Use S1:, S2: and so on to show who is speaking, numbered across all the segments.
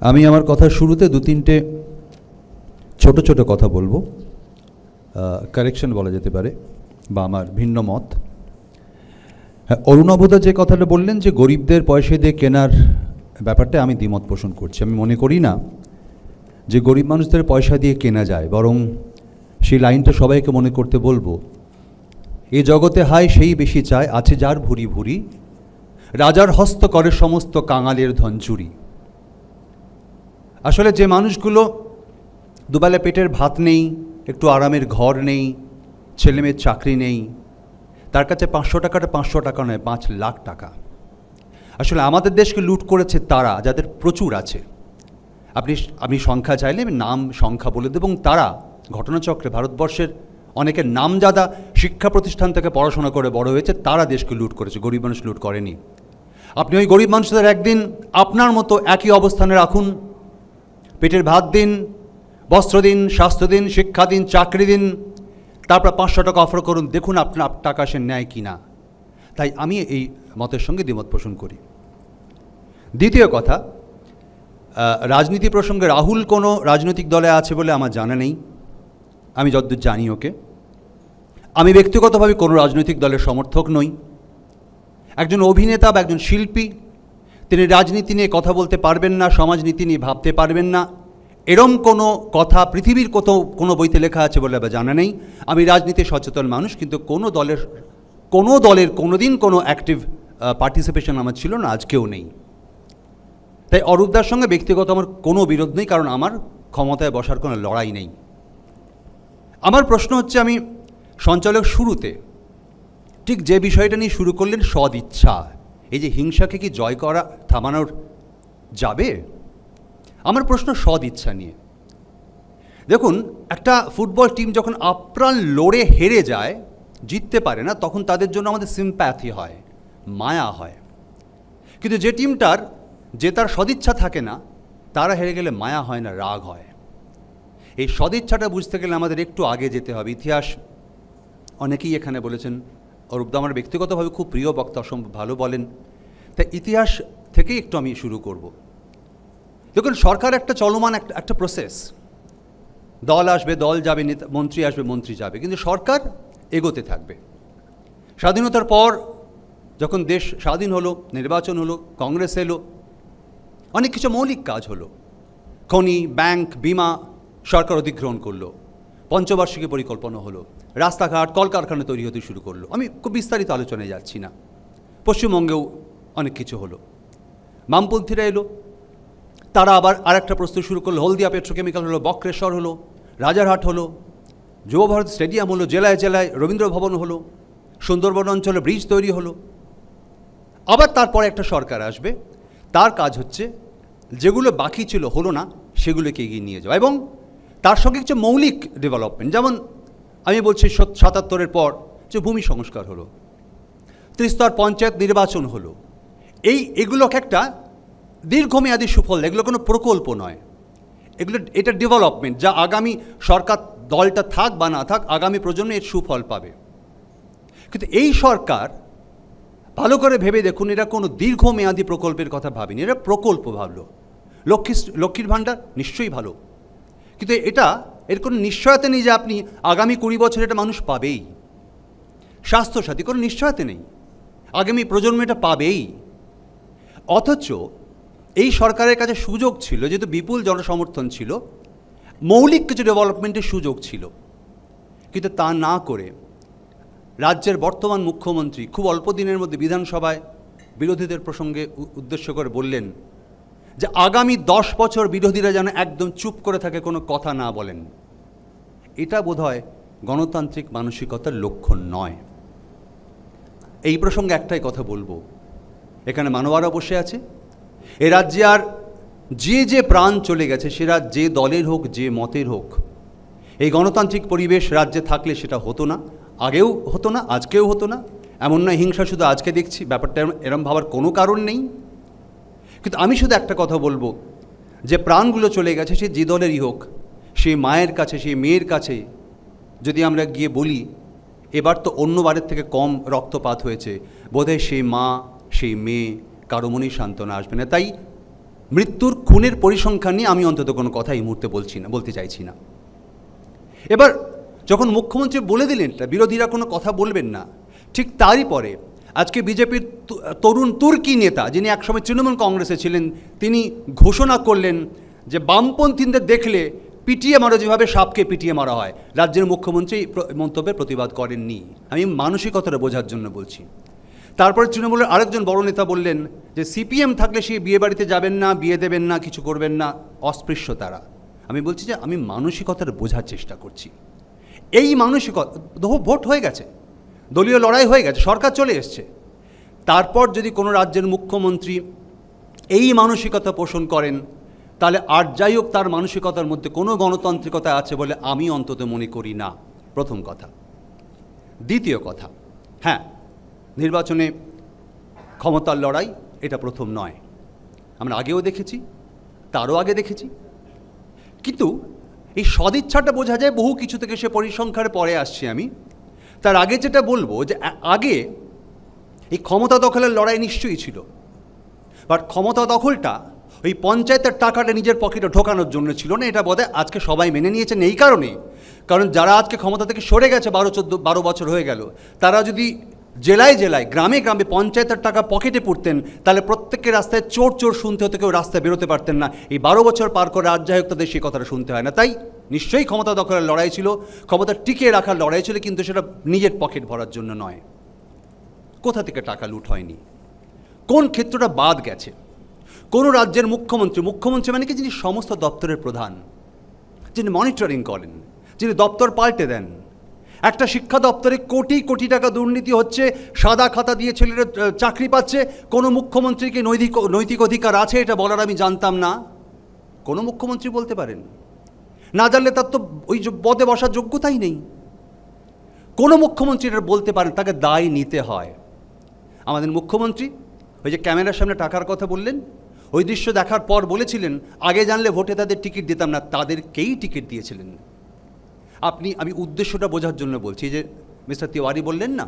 S1: আমি আমার কথার শুরুতে দু তিনটে ছোট ছোট কথা বলব। কারেকশন বলা যেতে পারে, বা আমার ভিন্ন মত। হ্যাঁ অরুণাভদা যে কথাটা বললেন যে গরিবদের পয়সা দিয়ে কেনার ব্যাপারটা আমি দ্বিমত পোষণ করছি। আমি মনে করি না যে গরিব মানুষদের পয়সা দিয়ে কেনা যায়, বরং সেই লাইনটা সবাইকে মনে করতে বলব। এ জগতে হায় সেই বেশি চায়, আছে যার ভুরি ভুরি। রাজার হস্ত করে সমস্ত কাঙালের ধন চুরি আসলে যে মানুষগুলো দুবেলা পেটের ভাত নেই, একটু আরামের ঘর নেই ছেলেমেয়ের চাকরি নেই, তার কাছে পাঁচশো টাকাটা পাঁচশো টাকা নয়, পাঁচ লাখ টাকা। আসলে আমাদের দেশকে লুট করেছে তারা, যাদের প্রচুর আছে। আপনি আপনি সংখ্যা চাইলে আমি নাম, সংখ্যা বলে দেব, এবং তারা ঘটনাচক্রে ভারতবর্ষের অনেকের নামজাদা শিক্ষা প্রতিষ্ঠান থেকে পড়াশোনা করে বড় হয়েছে, তারা দেশকে লুট করেছে, গরিব মানুষ লুট করেনি। আপনি ওই গরিব মানুষদের একদিন আপনার মতো একই অবস্থানে রাখুন পেটের ভাত দিন, বস্ত্র দিন, স্বাস্থ্য দিন, শিক্ষা দিন, চাকরি দিন। তারপর পাঁচশো টাকা অফার করুন, দেখুন আপনার টাকা সে নেয় কি না তাই আমি এই মতের সঙ্গে দ্বিমত পোষণ করি। দ্বিতীয় কথা রাজনীতি প্রসঙ্গে রাহুল কোনো রাজনৈতিক দলে আছে বলে আমার জানা নেই। আমি যতদূর জানি ওকে। আমি ব্যক্তিগতভাবে কোনো রাজনৈতিক দলের সমর্থক নই। একজন অভিনেতা বা একজন শিল্পী তিনি রাজনীতি নিয়ে কথা বলতে পারবেন না, সমাজনীতি নিয়ে ভাবতে পারবেন না। এরম কোনো কথা পৃথিবীর কোথাও কোনো বইতে লেখা আছে বলে বা জানা নেই। আমি রাজনীতি সচেতন মানুষ, কিন্তু কোনো দলের কোনো দলের কোনো দিন কোনো অ্যাক্টিভ পার্টিসিপেশন আমার ছিল না আজকেও নেই। তাই অরূপদার সঙ্গে ব্যক্তিগত আমার কোনো বিরোধ নেই, কারণ আমার ক্ষমতায় বসার কোনো লড়াই নেই। আমার প্রশ্ন হচ্ছে, আমি সঞ্চালক শুরুতে ঠিক যে বিষয়টা নিয়ে শুরু করলেন সদ ইচ্ছা এই যে হিংসাকে কি জয় করা, থামানোর যাবে? আমার প্রশ্ন সদ ইচ্ছা নিয়ে। দেখুন, একটা ফুটবল টিম যখন আপ্রাণ লড়ে হেরে যায়, জিততে পারে না, তখন তাদের জন্য আমাদের সিম্প্যাথি হয়, মায়া হয়। কিন্তু যে টিমটার, যে তার সদিচ্ছা থাকে না, তারা হেরে গেলে মায়া হয় না, রাগ হয়। এই সদিচ্ছাটা বুঝতে গেলে আমাদের একটু আগে যেতে হবে। ইতিহাস অনেকেই এখানে বলেছেন, অরূপদা আমার ব্যক্তিগতভাবে খুব প্রিয় বক্তা, অসম্ভব ভালো বলেন। তাই ইতিহাস থেকেই একটু আমি শুরু করব। দেখুন, সরকার একটা চলমান একটা একটা প্রসেস দল আসবে, দল যাবে, নেতা, মন্ত্রী আসবে, মন্ত্রী যাবে, কিন্তু সরকার এগোতে থাকবে। স্বাধীনতার পর যখন দেশ স্বাধীন হলো, নির্বাচন হলো, কংগ্রেস এলো, অনেক কিছু মৌলিক কাজ হলো। খনি, ব্যাংক, বিমা সরকার অধিগ্রহণ করল, পঞ্চবার্ষিকী পরিকল্পনা হলো, রাস্তাঘাট, কলকারখানা তৈরি হতে শুরু করল। আমি খুব বিস্তারিত আলোচনায় যাচ্ছি না। পশ্চিমবঙ্গেও অনেক কিছু হলো। বামপন্থীরা এলো। তারা আবার আরেকটা প্রস্তুত শুরু করল। হলদিয়া পেট্রোকেমিক্যাল হলো, বক্রেশ্বর হলো, রাজারহাট হলো, যুব ভারত স্টেডিয়াম হলো, জেলায় জেলায় রবীন্দ্র ভবন হলো, সুন্দরবন অঞ্চলে ব্রিজ তৈরি হলো। আবার তারপরে একটা সরকার আসবে। তার কাজ হচ্ছে, যেগুলো বাকি ছিল হলো না, সেগুলোকে এগিয়ে নিয়ে যাওয়া। এবং তার সঙ্গে কিছু মৌলিক ডেভেলপমেন্ট যেমন আমি বলছি সাতাত্তরের পর যে ভূমি সংস্কার হলো, ত্রিস্তর পঞ্চায়েত নির্বাচন হলো এই এগুলোকে একটা দীর্ঘমেয়াদী সুফল, এগুলো কোনো প্রকল্প নয়। এগুলো, এটা ডেভেলপমেন্ট যা আগামী সরকার দলটা থাক বা না থাক, আগামী প্রজন্মে এর সুফল পাবে। কিন্তু এই সরকার, ভালো করে ভেবে দেখুন, এরা কোনো দীর্ঘমেয়াদী প্রকল্পের কথা ভাবিনি, এরা প্রকল্প ভাবলো। লক্ষ্মী, লক্ষ্মীর ভাণ্ডার নিশ্চয়ই ভালো। কিন্তু এটা, এর কোনো নিশ্চয়তা নেই যে আপনি আগামী কুড়ি বছর এটা মানুষ পাবেই। স্বাস্থ্যসাথী, কোনো নিশ্চয়তা নেই। আগামী প্রজন্ম এটা পাবেই। অথচ এই সরকারের কাছে সুযোগ ছিল, যেহেতু বিপুল জনসমর্থন ছিল, মৌলিক কিছু ডেভেলপমেন্টের সুযোগ ছিল। কিন্তু তা না করে রাজ্যের বর্তমান মুখ্যমন্ত্রী খুব অল্প দিনের মধ্যে বিধানসভায় বিরোধীদের প্রসঙ্গে উদ্দেশ্য করে বললেন যে আগামী দশ বছর বিরোধীরা যেন একদম চুপ করে থাকে, কোনো কথা না বলেন। এটা বোধহয় গণতান্ত্রিক মানসিকতার লক্ষণ নয়। এই প্রসঙ্গে একটাই কথা বলব। এখানে মানবারা বসে আছে। এ রাজ্যে আর যে যে প্রাণ চলে গেছে সেরা যে দলের হোক, যে মতের হোক, এই গণতান্ত্রিক পরিবেশ রাজ্যে থাকলে সেটা হতো না, আগেও হতো না, আজকেও হতো না। এমন নয়, হিংসা শুধু আজকে দেখছি, ব্যাপারটা এরম ভাবার কোনো কারণ নেই। কিন্তু আমি শুধু একটা কথা বলব, যে প্রাণগুলো চলে গেছে, সে যে দলেরই হোক সেই মায়ের কাছে সেই মেয়ের কাছে, যদি আমরা গিয়ে বলি, এবার তো অন্য বারের থেকে কম রক্তপাত হয়েছে। বোধহয় সেই মা সেই মেয়ে কারও মনেই সান্ত্বনা আসবে না। তাই মৃত্যুর খুনের পরিসংখ্যান নিয়ে আমি অন্তত কোনো কথা এই মুহূর্তে বলছি না, বলতে চাইছি না। এবার যখন মুখ্যমন্ত্রী বলে দিলেন বিরোধীরা কোনো কথা বলবেন না। ঠিক তারই পরে আজকে বিজেপির তরুণ তুর্কি নেতা, যিনি একসময় তৃণমূল কংগ্রেসে ছিলেন, তিনি ঘোষণা করলেন যে বামপন্থীদের দেখলে পিটিয়ে মারা, যেভাবে সাপকে পিটিয়ে মারা হয়। রাজ্যের মুখ্যমন্ত্রী মন্তব্যের প্রতিবাদ করেননি। আমি মানসিকতাটা বোঝার জন্য বলছি। তারপরে তৃণমূলের আরেকজন বড় নেতা বললেন যে, সিপিএম থাকলে সে বিয়ে বাড়িতে যাবেন না, বিয়ে দেবেন না, কিছু করবেন না। অস্পৃশ্য তারা। আমি বলছি যে, আমি মানসিকতার বোঝার চেষ্টা করছি। এই মানসিকতা বহু ভোট হয়ে গেছে। দলীয় লড়াই হয়ে গেছে, সরকার চলে এসছে। তারপর যদি কোনো রাজ্যের মুখ্যমন্ত্রী এই মানসিকতা পোষণ করেন, তাহলে আর যাই হোক, তার মানসিকতার মধ্যে কোনো গণতান্ত্রিকতা আছে বলে আমি অন্তত মনে করি না। প্রথম কথা। দ্বিতীয় কথা হ্যাঁ নির্বাচনে ক্ষমতার লড়াই এটা প্রথম নয়। আমরা আগেও দেখেছি, তারও আগে দেখেছি। কিন্তু এই সদিচ্ছাটা বোঝা যায় বহু কিছু থেকে সে পরিসংখ্যার পরে আসছি আমি। তার আগে যেটা বলব যে আগে এই ক্ষমতা দখলের লড়াই নিশ্চয়ই ছিল। বাট ক্ষমতা দখলটা ওই পঞ্চায়েতের টাকাটা নিজের পকেটে ঢোকানোর জন্য ছিল না, এটা বোধহয় আজকে সবাই মেনে নিয়েছেন এই কারণে। কারণ যারা আজকে ক্ষমতা থেকে সরে গেছে, বারো, চোদ্দ, বারো বছর হয়ে গেল, তারা যদি জেলায় জেলায়, গ্রামে গ্রামে পঞ্চায়েতের টাকা পকেটে পড়তেন, তাহলে প্রত্যেকের রাস্তায় চোর চোর শুনতে হতো, কেউ রাস্তায় বেরোতে পারতেন না। এই বারো বছর পার করে রাজ্য আয়ুক্ত তাদের সেই কথাটা শুনতে হয় না। তাই নিশ্চয়ই ক্ষমতা দখলের লড়াই ছিল, ক্ষমতা টিকিয়ে রাখার লড়াই ছিল, কিন্তু সেটা নিজের পকেট ভরার জন্য নয়। কোথা থেকে টাকা লুট হয়নি? কোন ক্ষেত্রটা বাদ গেছে? কোন রাজ্যের মুখ্যমন্ত্রী মুখ্যমন্ত্রী মানে কি যিনি সমস্ত দপ্তরের প্রধান, যিনি মনিটরিং করেন, যিনি দপ্তর পাল্টে দেন একটা শিক্ষা দপ্তরে কোটি কোটি টাকা দুর্নীতি হচ্ছে, সাদা খাতা দিয়ে ছেলেরা চাকরি পাচ্ছে, কোনো মুখ্যমন্ত্রীকে নৈতিক নৈতিক অধিকার আছে এটা বলার আমি জানতাম না। কোনো মুখ্যমন্ত্রী বলতে পারেন? না জানলে তার তো ওই পদে বসার যোগ্যতাই নেই। কোনো মুখ্যমন্ত্রী এটা বলতে পারেন, তাকে দায় নিতে হয়। আমাদের মুখ্যমন্ত্রী ওই যে ক্যামেরার সামনে টাকার কথা বললেন, ওই দৃশ্য দেখার পর বলেছিলেন, আগে জানলে ভোটে তাদের টিকিট দিতাম না, তাদেরকেই টিকিট দিয়েছিলেন। আপনি, আমি উদ্দেশ্যটা বোঝার জন্য বলছি যে মিস্টার তিওয়ারি বললেন না,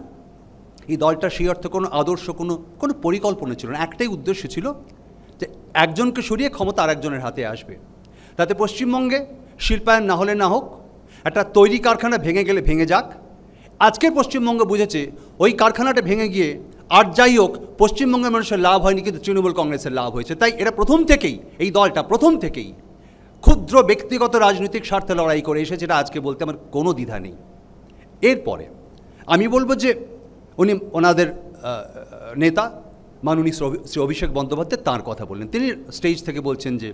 S1: এই দলটা সেই অর্থে কোনো আদর্শ, কোনো কোনো পরিকল্পনা ছিল না। একটাই উদ্দেশ্য ছিল যে একজনকে সরিয়ে ক্ষমতা আরেকজনের হাতে আসবে। তাতে পশ্চিমবঙ্গে শিল্পায়ন না হলে না হোক, একটা তৈরি কারখানা ভেঙে গেলে ভেঙে যাক। আজকের পশ্চিমবঙ্গ বুঝেছে, ওই কারখানাটা ভেঙে গিয়ে আর যাই হোক, পশ্চিমবঙ্গের মানুষের লাভ হয়নি, কিন্তু তৃণমূল কংগ্রেসের লাভ হয়েছে। তাই এরা প্রথম থেকেই, এই দলটা প্রথম থেকেই ক্ষুদ্র ব্যক্তিগত রাজনৈতিক স্বার্থে লড়াই করে এসেছে, এটা আজকে বলতে আমার কোনো দ্বিধা নেই। এরপরে আমি বলব যে উনি ওনাদের নেতা মাননীয় শ্রী অভি- শ্রী অভিষেক বন্দ্যোপাধ্যায় তাঁর কথা বললেন। তিনি স্টেজ থেকে বলছেন যে,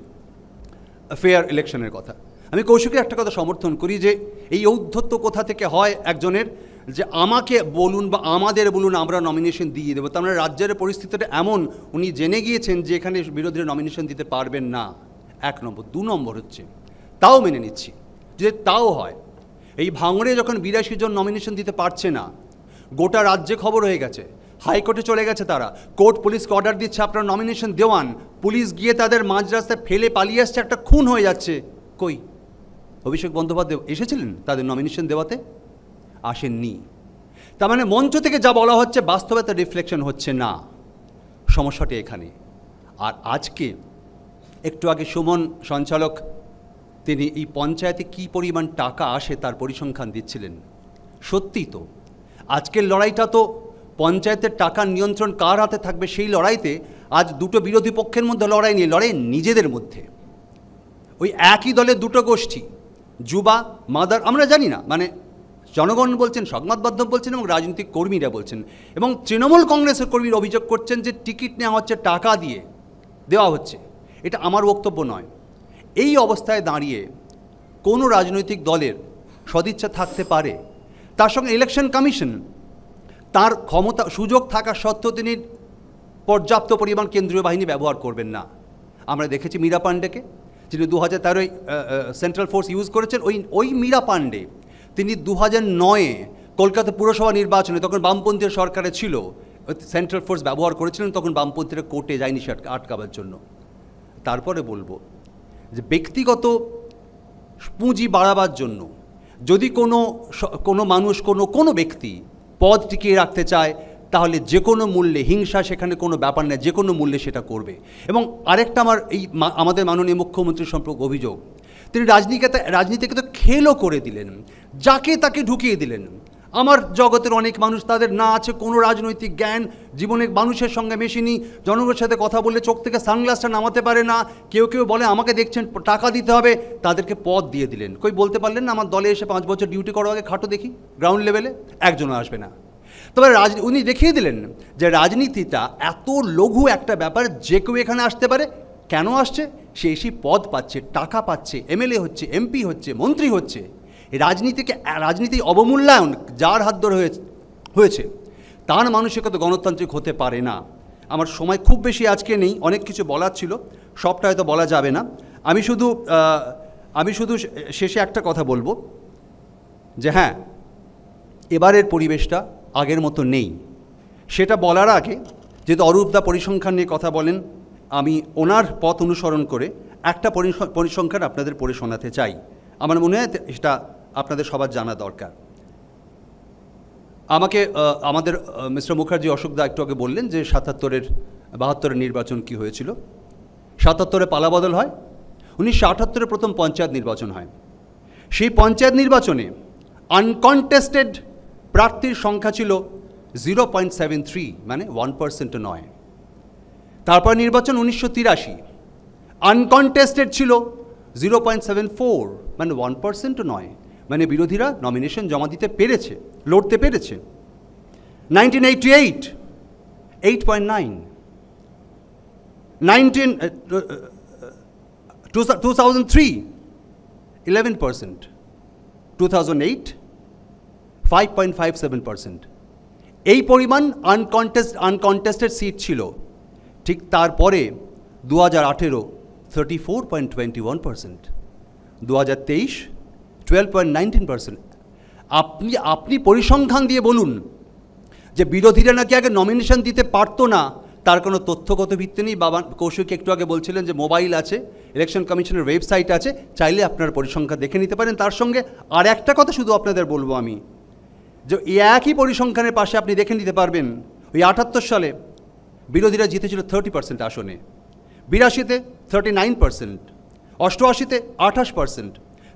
S1: ফেয়ার ইলেকশনের কথা। আমি কৌশিকের একটা কথা সমর্থন করি যে, এই ঔদ্ধত্য কোথা থেকে হয় একজনের যে, আমাকে বলুন বা আমাদের বলুন আমরা নমিনেশন দিয়ে দেবো। তার মানে রাজ্যের পরিস্থিতিটা এমন, উনি জেনে গিয়েছেন যে, এখানে বিরোধীরা নমিনেশন দিতে পারবেন না। এক নম্বর, দু নম্বর হচ্ছে, তাও মেনে নিচ্ছি। যে তাও হয়, এই ভাঙড়ে যখন বিরাশি জন নমিনেশন দিতে পারছে না, গোটা রাজ্যে খবর হয়ে গেছে, হাইকোর্টে চলে গেছে তারা, কোর্ট পুলিশকে অর্ডার দিচ্ছে, আপনারা নমিনেশন দেওয়ান, পুলিশ গিয়ে তাদের মাঝ রাস্তায় ফেলে পালিয়ে আসছে, একটা খুন হয়ে যাচ্ছে, কই? অভিষেক বন্দ্যোপাধ্যায় এসেছিলেন তাদের নমিনেশন দেওয়াতে? আসেননি। তার মানে মঞ্চ থেকে যা বলা হচ্ছে, বাস্তবে তার রিফ্লেকশন হচ্ছে না। সমস্যাটি এখানে। আর আজকে একটু আগে সুমন সঞ্চালক, তিনি এই পঞ্চায়েতে কী পরিমাণ টাকা আসে তার পরিসংখ্যান দিচ্ছিলেন। সত্যিই তো, আজকের লড়াইটা তো পঞ্চায়েতের টাকার নিয়ন্ত্রণ কার হাতে থাকবে সেই লড়াইতে আজ দুটো বিরোধী পক্ষের মধ্যে লড়াই নিয়ে লড়াই নিজেদের মধ্যে। ওই একই দলের দুটো গোষ্ঠী, যুবা, মাদার, আমরা জানি না মানে জনগণ বলছেন, সংবাদ মাধ্যম বলছেন এবং রাজনৈতিক কর্মীরা বলছেন এবং তৃণমূল কংগ্রেসের কর্মীরা অভিযোগ করছেন যে টিকিট নেওয়া হচ্ছে, টাকা দিয়ে দেওয়া হচ্ছে। এটা আমার বক্তব্য নয়। এই অবস্থায় দাঁড়িয়ে কোনো রাজনৈতিক দলের সদিচ্ছা থাকতে পারে, তার সঙ্গে ইলেকশন কমিশন তার ক্ষমতা, সুযোগ থাকা সত্ত্বেও তিনি পর্যাপ্ত পরিমাণ কেন্দ্রীয় বাহিনী ব্যবহার করবেন না। আমরা দেখেছি মীরা পাণ্ডেকে, যিনি দু হাজার সেন্ট্রাল ফোর্স ইউজ করেছেন, ওই ওই মীরা পাণ্ডে তিনি দু হাজার নয়ে কলকাতা পুরসভা নির্বাচনে তখন বামপন্থী সরকারে ছিল সেন্ট্রাল ফোর্স ব্যবহার করেছিলেন, তখন বামপন্থীরা কোর্টে যায়নি সে আটকাবার জন্য। তারপরে বলব যে ব্যক্তিগত পুঁজি বাড়াবার জন্য যদি কোনো কোনো মানুষ, কোনো কোনো ব্যক্তি পদ টিকিয়ে রাখতে চায়, তাহলে যে কোনো মূল্যে হিংসা সেখানে কোনো ব্যাপার নেই, যে কোনো মূল্যে সেটা করবে। এবং আরেকটা আমার এই আমাদের মাননীয় মুখ্যমন্ত্রী সম্পর্কে অভিযোগ, তিনি রাজনীতিকে রাজনীতিকে তো খেলও করে দিলেন, যাকে তাকে ঢুকিয়ে দিলেন আমার জগতের অনেক মানুষ তাদের না আছে, কোনো রাজনৈতিক জ্ঞান, জীবনে মানুষের সঙ্গে মেশিনি, জনগণের সাথে কথা বললে চোখ থেকে সানগ্লাসটা নামাতে পারে না, কেউ কেউ বলে আমাকে দেখছেন, টাকা দিতে হবে, তাদেরকে পদ দিয়ে দিলেন। কই বলতে পারলেন না, আমার দলে এসে পাঁচ বছর ডিউটি করার আগে, খাটো দেখি গ্রাউন্ড লেভেলে একজনও আসবে না। তবে রাজ, উনি দেখিয়ে দিলেন যে রাজনীতিটা এত লঘু একটা ব্যাপার, যে কেউ এখানে আসতে পারে, কেন আসছে? সে এসে পদ পাচ্ছে, টাকা পাচ্ছে, এমএলএ হচ্ছে, এমপি হচ্ছে, মন্ত্রী হচ্ছে। রাজনীতিকে, রাজনীতি অবমূল্যায়ন যার হাত ধরে হয়েছে তার মানসিকতা গণতান্ত্রিক হতে পারে না। আমার সময় খুব বেশি আজকে নেই, অনেক কিছু বলার ছিল, সবটা হয়তো বলা যাবে না। আমি শুধু আমি শুধু শেষে একটা কথা বলব, যে হ্যাঁ এবারের পরিবেশটা আগের মতো নেই। সেটা বলার আগে, যেহেতু অরূপদা পরিসংখ্যান নিয়ে কথা বলেন, আমি ওনার পথ অনুসরণ করে একটা পরিসংখ্যান আপনাদের পড়ে শোনাতে চাই। আমার মনে হয় সেটা আপনাদের সবার জানা দরকার। আমাকে আমাদের মিস্টার মুখার্জি অশোকদা একটু আগে বললেন যে সাতাত্তরের, বাহাত্তরের নির্বাচন কি হয়েছিল। সাতাত্তরে পালাবদল হয়, উনিশশো আটাত্তরে প্রথম পঞ্চায়েত নির্বাচন হয়। সেই পঞ্চায়েত নির্বাচনে আনকনটেস্টেড প্রার্থীর সংখ্যা ছিল জিরো পয়েন্ট সেভেন থ্রি মানে ওয়ান পার্সেন্টও নয়। তারপর নির্বাচন উনিশশো তিরাশি আনকনটেস্টেড ছিল জিরো পয়েন্ট সেভেন ফোর মানে ওয়ান পার্সেন্টও নয়। মানে বিরোধীরা নমিনেশন জমা দিতে পেরেছে, লড়তে পেরেছে। Nineteen eighty eight eight point nine nineteen two thousand three eleven percent two thousand eight five point five seven percent এই পরিমাণ আনকন্টেস্ট আনকন্টেস্টেড সিট ছিল। ঠিক তারপরে দু হাজার আঠেরো thirty four point twenty one percent দু হাজার তেইশ টুয়েলভ পয়েন্ট নাইনটিন পার্সেন্ট আপনি আপনি পরিসংখ্যান দিয়ে বলুন যে বিরোধীরা নাকি আগে নমিনেশন দিতে পারতো না। তার কোনো তথ্যগত ভিত্তি নেই। বাবা কৌশিক একটু আগে বলছিলেন যে মোবাইল আছে ইলেকশন কমিশনের ওয়েবসাইট আছে, চাইলে আপনার পরিসংখ্যান দেখে নিতে পারেন। তার সঙ্গে আর একটা কথা শুধু আপনাদের বলব আমি, যে একই পরিসংখ্যানের পাশে আপনি দেখে নিতে পারবেন, ওই আটাত্তর সালে বিরোধীরা জিতেছিল থার্টি পার্সেন্ট আসনে, বিরাশিতে থার্টি নাইন পার্সেন্ট অষ্টআশিতে আঠাশ পার্সেন্ট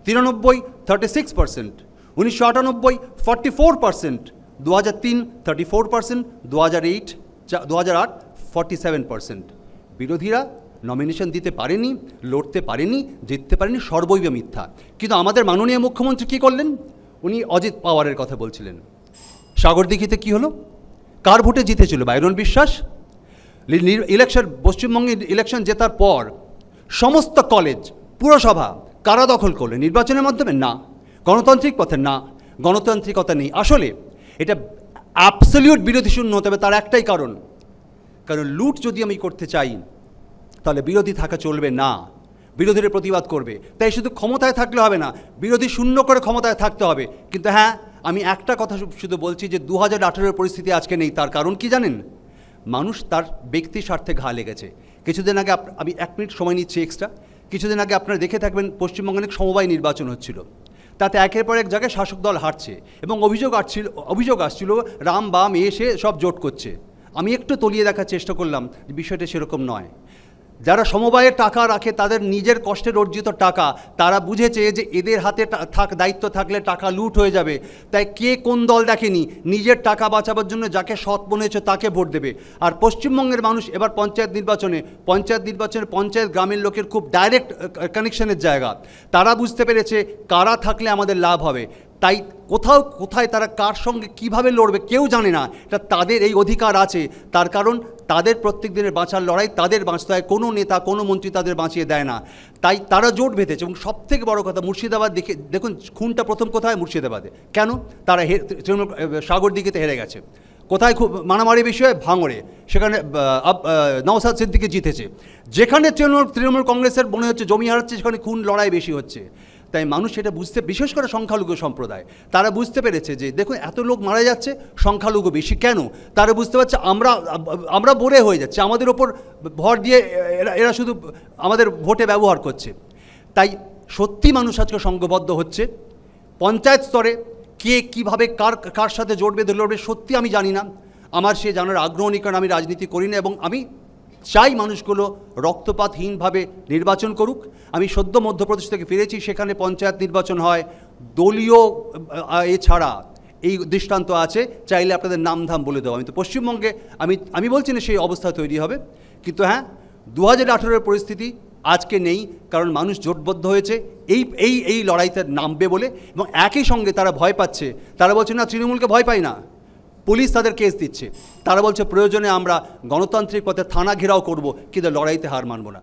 S1: তিরানব্বই থার্টি সিক্স পার্সেন্ট উনিশশো আটানব্বই ফর্টি ফোর পার্সেন্ট দু হাজার তিন থার্টি ফোর পার্সেন্ট দু হাজার এইট দু হাজার আট ফর্টি সেভেন পার্সেন্ট বিরোধীরা নমিনেশন দিতে পারেনি, লড়তে পারেনি, জিততে পারেনি, সর্বৈব মিথ্যা। কিন্তু আমাদের মাননীয় মুখ্যমন্ত্রী কী করলেন? উনি অজিত পাওয়ারের কথা বলছিলেন। সাগরদিঘিতে কি হলো? কার ভোটে জিতেছিল বাইরন বিশ্বাস? ইলেকশন পশ্চিমবঙ্গে ইলেকশন জেতার পর সমস্ত কলেজ পুরসভা কারা দখল করলে? নির্বাচনের মাধ্যমে? না। গণতান্ত্রিক পথে? না। গণতান্ত্রিকতা নেই। আসলে এটা অ্যাবসলিউট বিরোধী শূন্য হতে হবে তার একটাই কারণ। কারণ লুট যদি আমি করতে চাই, তাহলে বিরোধী থাকা চলবে না। বিরোধীরা প্রতিবাদ করবে। তাই শুধু ক্ষমতায় থাকলে হবে না, বিরোধী শূন্য করে ক্ষমতায় থাকতে হবে। কিন্তু হ্যাঁ আমি একটা কথা শুধু বলছি যে দু হাজার আঠেরোর পরিস্থিতি আজকে নেই। তার কারণ কি জানেন? মানুষ তার ব্যক্তি স্বার্থে ঘা লেগেছে। কিছুদিন আগে আমি এক মিনিট সময় নিচ্ছি এক্সট্রা কিছুদিন আগে আপনারা দেখে থাকবেন পশ্চিমবঙ্গে অনেক সমবায় নির্বাচন হচ্ছিল। তাতে একের পর এক জায়গায় শাসক দল হারছে এবং অভিযোগ আসছিল অভিযোগ আসছিল, রাম বাম এসে সব জোট করছে। আমি একটু তলিয়ে দেখার চেষ্টা করলাম, বিষয়টা সেরকম নয়। যারা সমবায়ে টাকা রাখে, তাদের নিজের কষ্টের অর্জিত টাকা, তারা বুঝেছে যে এদের হাতে থাক, দায়িত্ব থাকলে টাকা লুট হয়ে যাবে। তাই কে কোন দল দেখেনি, নিজের টাকা বাঁচাবার জন্য যাকে সৎ মনে হয়েছে তাকে ভোট দেবে। আর পশ্চিমবঙ্গের মানুষ এবার পঞ্চায়েত নির্বাচনে পঞ্চায়েত নির্বাচনে পঞ্চায়েত গ্রামের লোকের খুব ডাইরেক্ট কানেকশনের জায়গা। তারা বুঝতে পেরেছে কারা থাকলে আমাদের লাভ হবে। তাই কোথাও কোথায় তারা কার সঙ্গে কীভাবে লড়বে কেউ জানে না। এটা তাদের এই অধিকার আছে। তার কারণ তাদের প্রত্যেক দিনের বাঁচার লড়াই তাদের বাঁচতে হয়। কোনো নেতা, কোনো মন্ত্রী তাদের বাঁচিয়ে দেয় না। তাই তারা জোট বেঁধেছে এবং সবথেকে বড় কথা, মুর্শিদাবাদ দেখে দেখুন, খুনটা প্রথম কোথায়? মুর্শিদাবাদে। কেন? তারা তৃণমূল সাগর দিকেতে হেরে গেছে। কোথায় খুব মারামারি বিষয়ে ভাঙড়ে। সেখানে নওসাদ সিদ্দিকি জিতেছে। যেখানে তৃণমূল তৃণমূল কংগ্রেসের মনে হচ্ছে জমি হারাচ্ছে, সেখানে খুন লড়াই বেশি হচ্ছে। তাই মানুষ এটা বুঝতে, বিশেষ করে সংখ্যালঘু সম্প্রদায়, তারা বুঝতে পেরেছে যে দেখুন এত লোক মারা যাচ্ছে, সংখ্যালঘু বেশি, কেন? তারা বুঝতে পারছে আমরা আমরা বোরে হয়ে যাচ্ছে, আমাদের ওপর ভর দিয়ে এরা এরা শুধু আমাদের ভোটে ব্যবহার করছে। তাই সত্যি মানুষ আজকে সংঘবদ্ধ হচ্ছে, পঞ্চায়েত স্তরে কে কীভাবে কার কার সাথে জোট বেঁধে লড়বে সত্যি আমি জানি না। আমার সে জানার আগ্রহ নেই, কারণ আমি রাজনীতি করি না এবং আমি চাই মানুষগুলো রক্তপাতহীনভাবে নির্বাচন করুক। আমি সদ্য মধ্যপ্রদেশ থেকে ফিরেছি, সেখানে পঞ্চায়েত নির্বাচন হয়। দলীয় এছাড়া এই দৃষ্টান্ত আছে, চাইলে আপনাদের নামধাম বলে দেবো আমি তো পশ্চিমবঙ্গে, আমি আমি বলছি না সেই অবস্থা তৈরি হবে। কিন্তু হ্যাঁ দু হাজার পরিস্থিতি আজকে নেই, কারণ মানুষ জোটবদ্ধ হয়েছে। এই এই এই লড়াইতে নামবে বলে এবং একই সঙ্গে তারা ভয় পাচ্ছে। তারা বলছে, না, তৃণমূলকে ভয় পায় না। পুলিশ তাদের কেস দিচ্ছে। তারা বলছে, প্রয়োজনে আমরা গণতান্ত্রিক পথে থানা ঘেরাও করব, কিন্তু লড়াইতে হার মানব না।